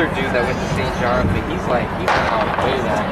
Other dude that went to St. John, but he's like, he's out way back.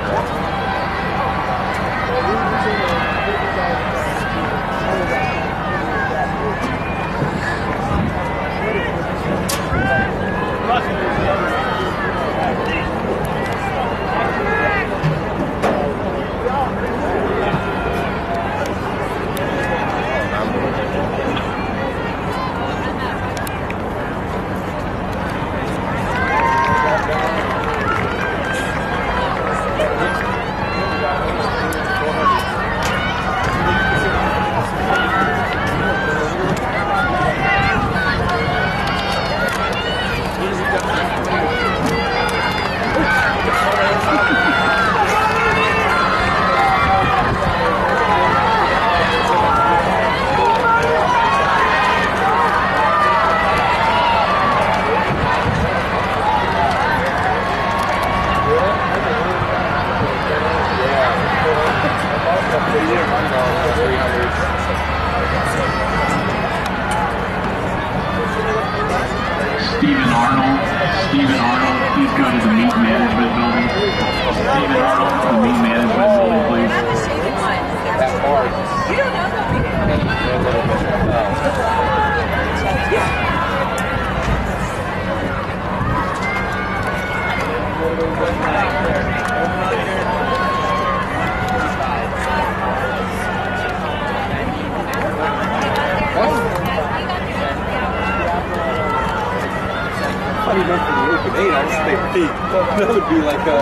thought he for the open eight. I was thinking. That would be like a.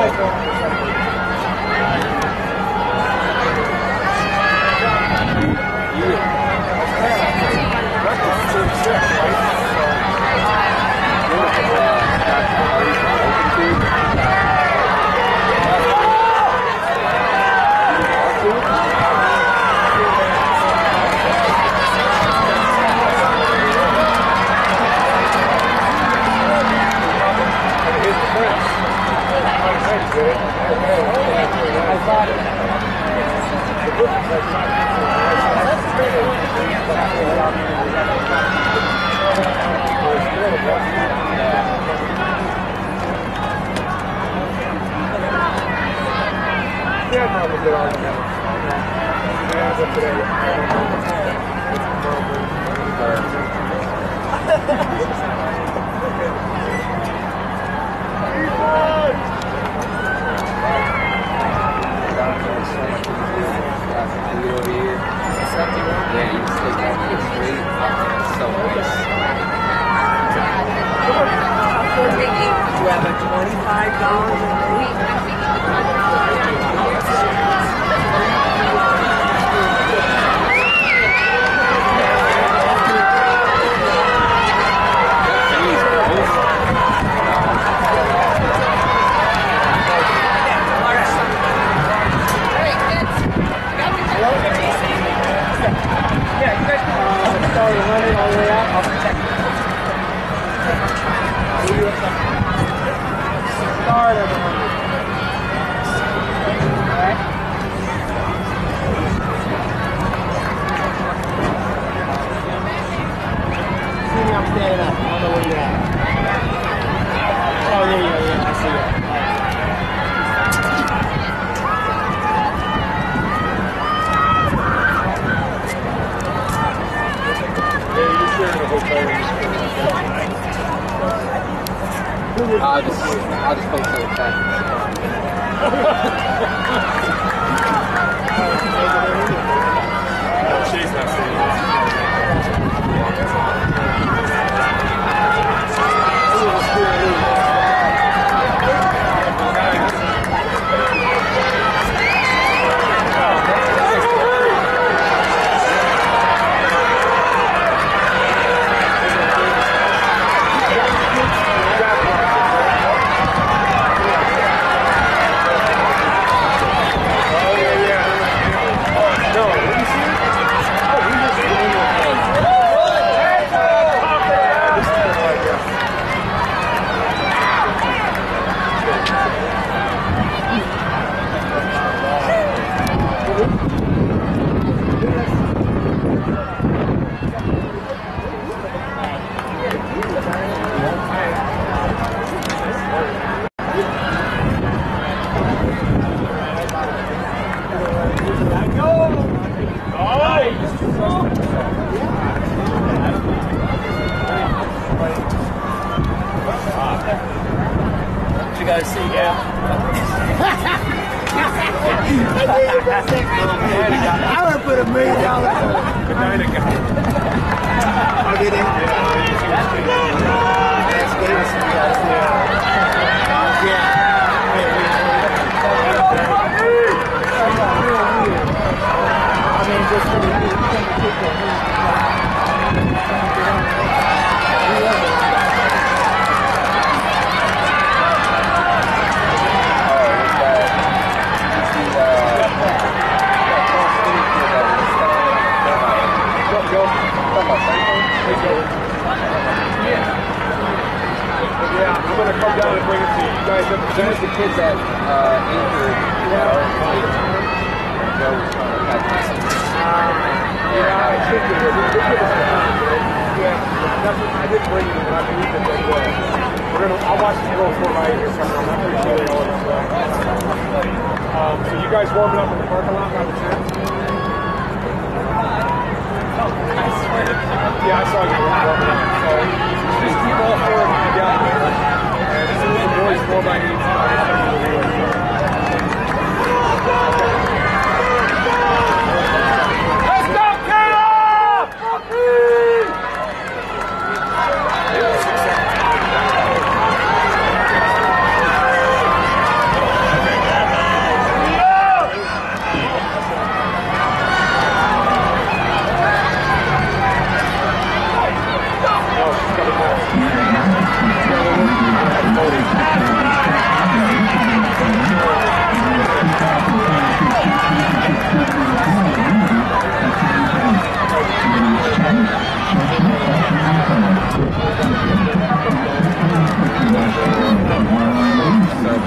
Yeah. that's what I did bring you, and I believe that they will. We're gonna, I'll watch the girls for my here coming home. I appreciate all. Um, so you guys warming up in the parking lot by the tent? I swear. Yeah, I saw you warming up. So just keep all four of you down there. And this is the boys 4 by 8 Okay.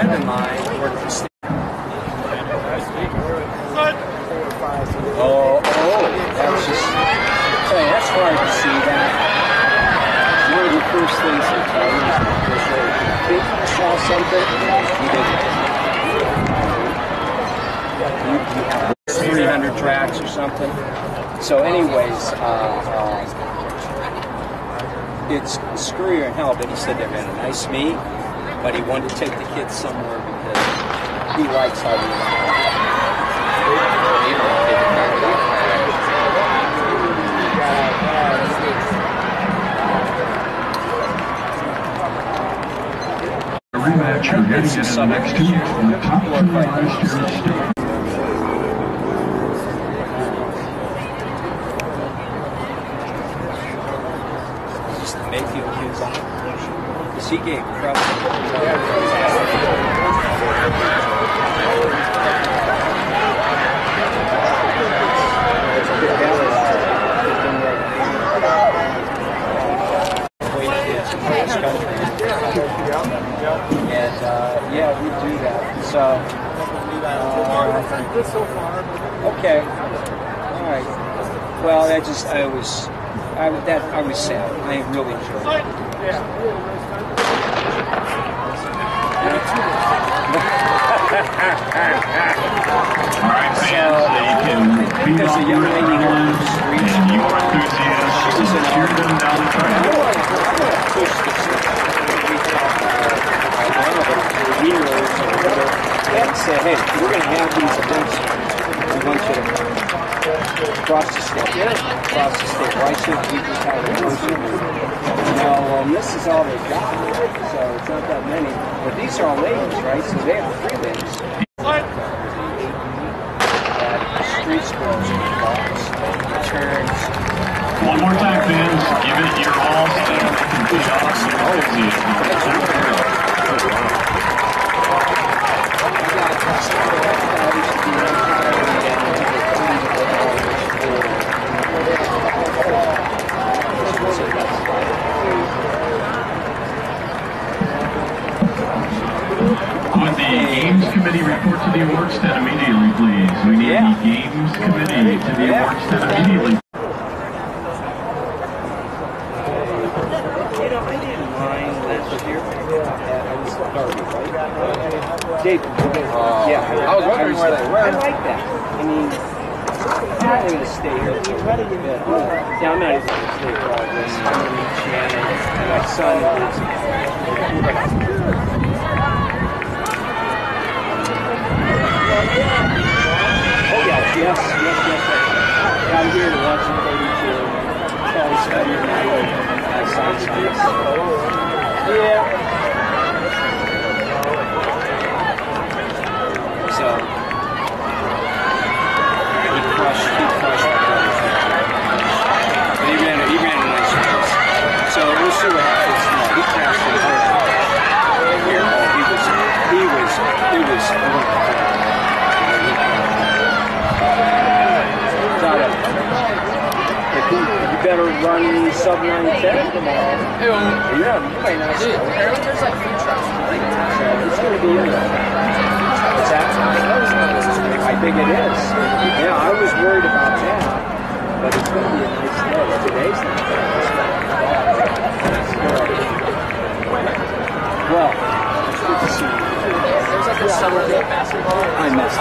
friend of mine worked for Stan. Oh, oh, oh. that's just, hey, that's hard to see that. One of the first things he told me was that if you saw something, you didn't. You, you have 300 tracks or something. So anyways, uh, uh, it's Screwier and Hell, but he said they're going to nice meet but he wanted to take the kids somewhere because he likes how we Rematch you're the next two, the top two last year's state. Mayfield kids on. Because he gave incredible They have three wins. One more time, fans. Give it your all so that we can be awesome.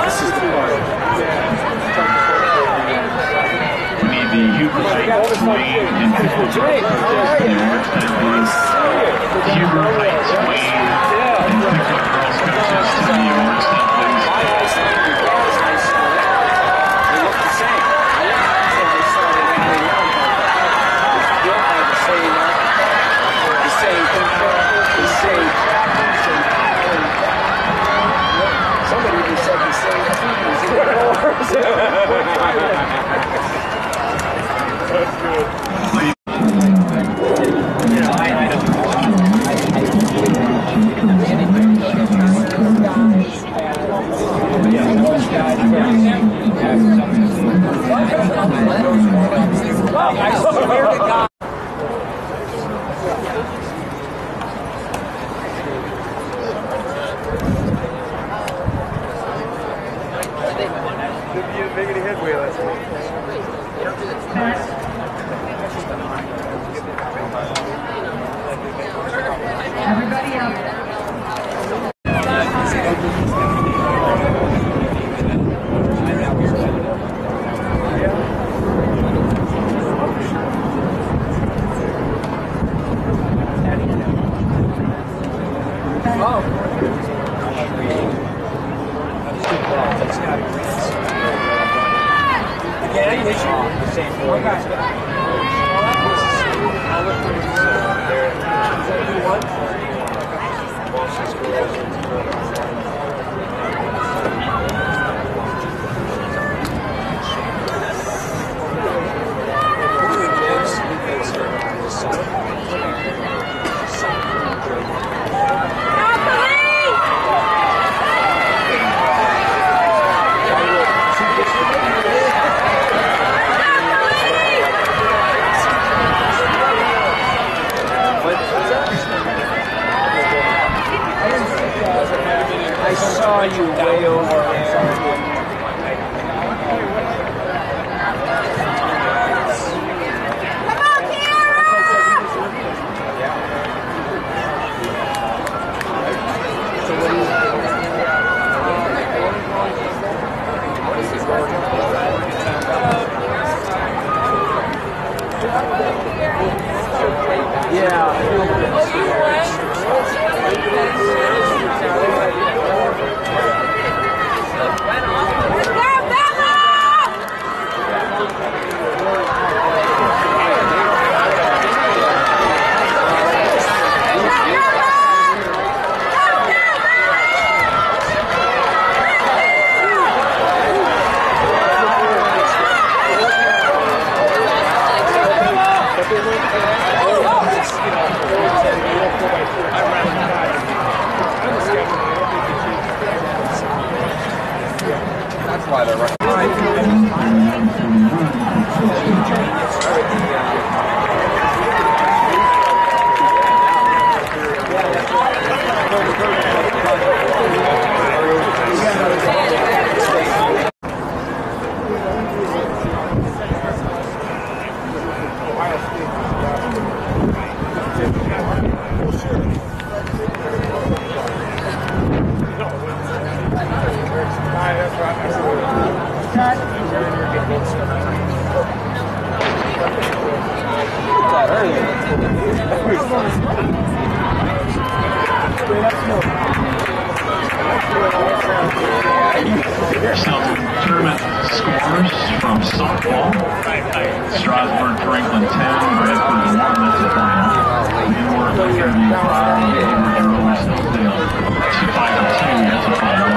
This is the part. The Huber Heights, Wayne, and Pickerington cross coaches New York State Police. That's good. Strasburg, Franklin 10, Bradford 1, that's the final. Inward, Lakeview 5, Cambridge Road, Snowdale 252, that's the final.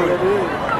Dur.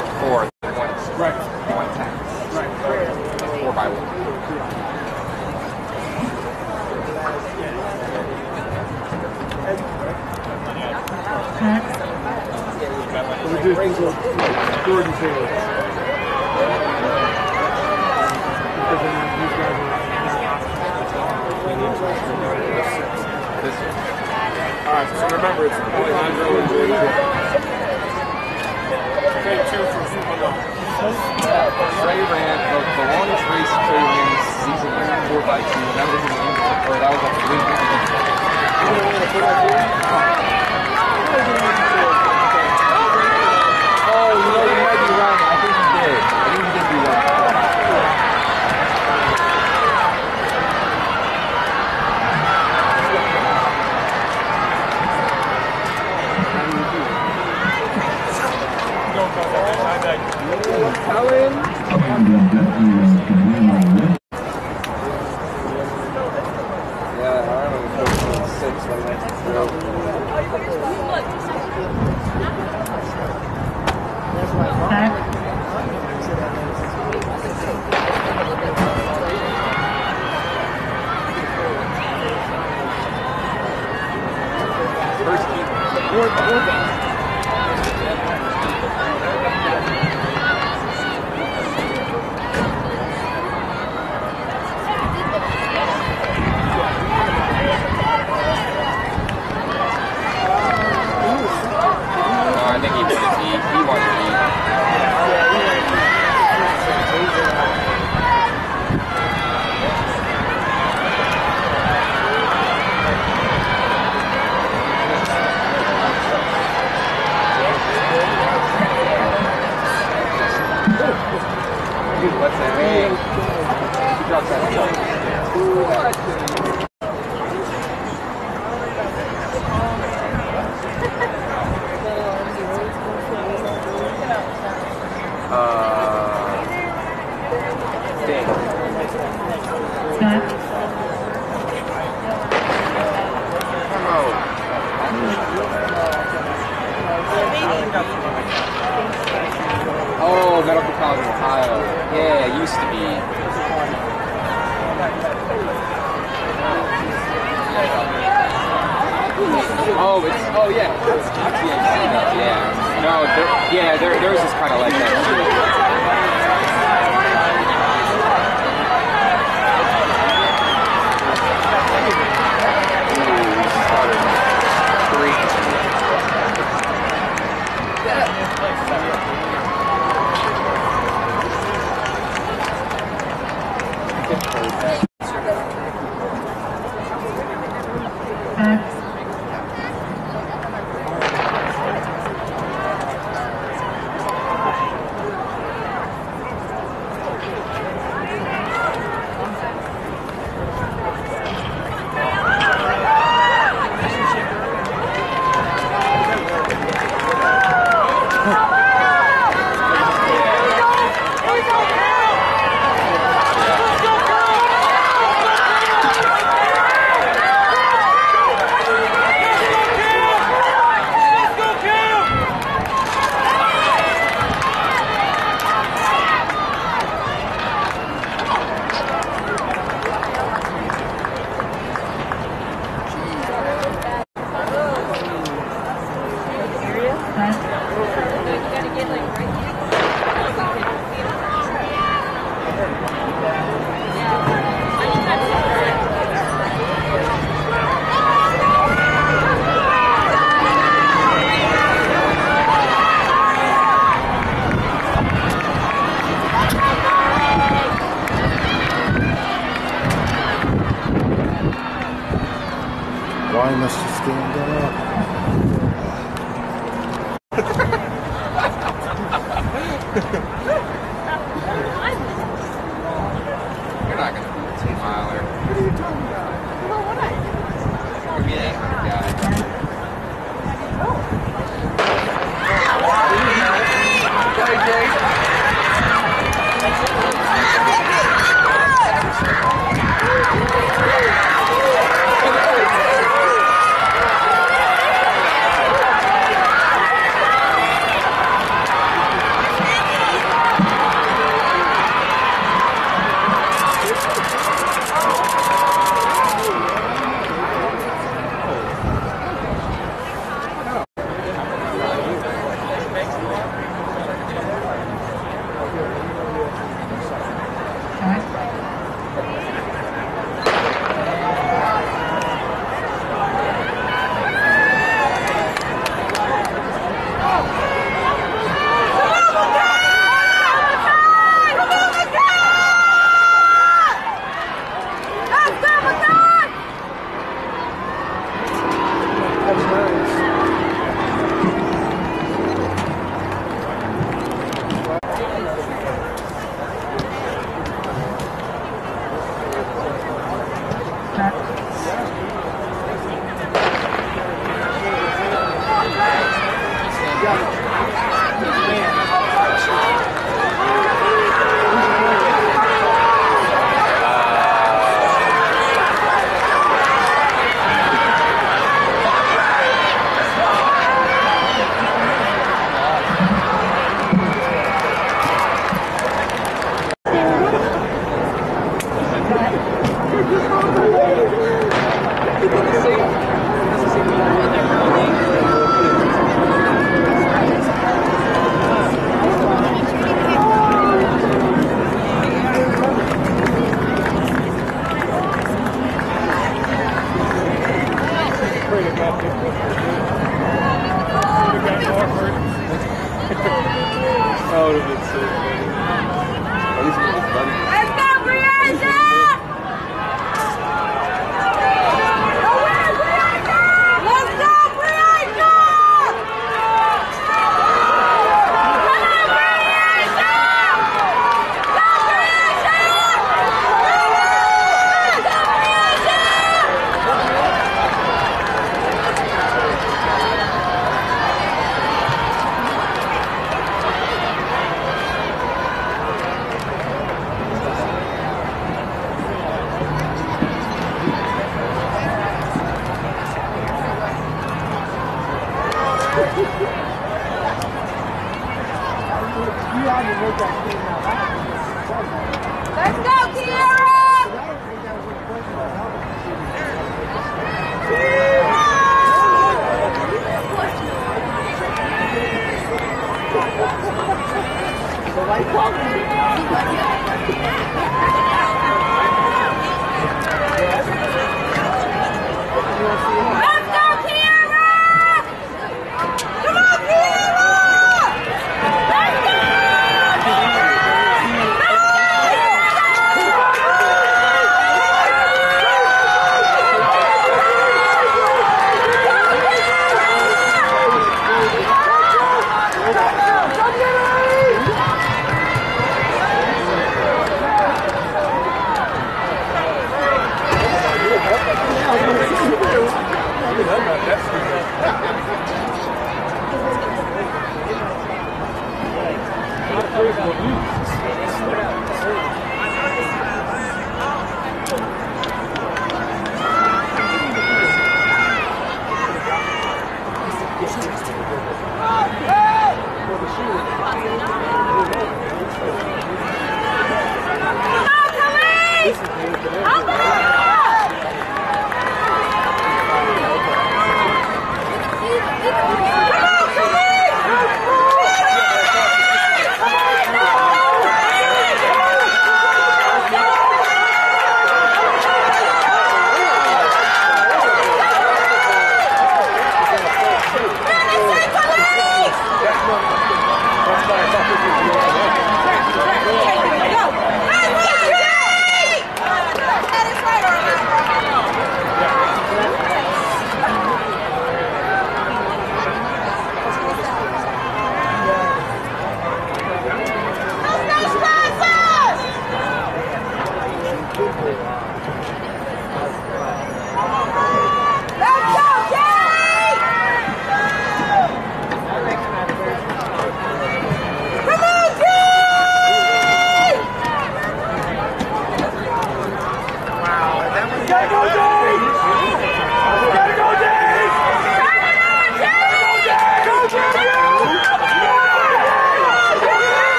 Roberts.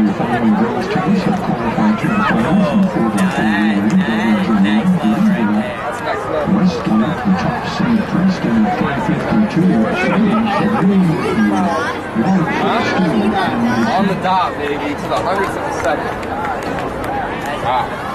The following girls teams have qualified to the finals in 4x4 relay. That's next level. Westlake, the top seed Princeton at 552. Shane Huh? On the dot, baby, to the hundredths of a second. Wow.